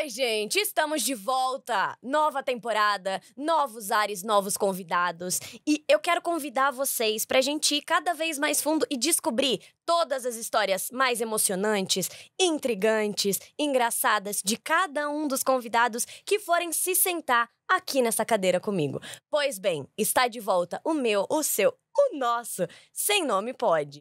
Oi, gente, estamos de volta! Nova temporada, novos ares, novos convidados. E eu quero convidar vocês para a gente ir cada vez mais fundo e descobrir todas as histórias mais emocionantes, intrigantes, engraçadas de cada um dos convidados que forem se sentar aqui nessa cadeira comigo. Pois bem, está de volta o meu, o seu, o nosso, sem nome pode.